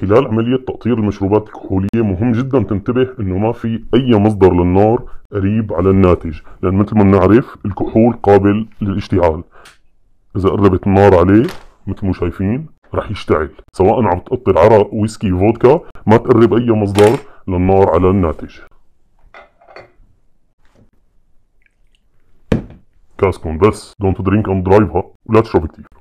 خلال عملية تقطير المشروبات الكحولية مهم جدا تنتبه إنه ما في أي مصدر للنار قريب على الناتج لأن مثل ما بنعرف الكحول قابل للاشتعال. إذا قربت النار عليه مثل ما شايفين رح يشتعل. سواء عم تقطر عرق ويسكي فودكا ما تقرب أي مصدر للنار على الناتج. كاسكم بس. دونت درينك اند درايفها ولا تشرب كتير.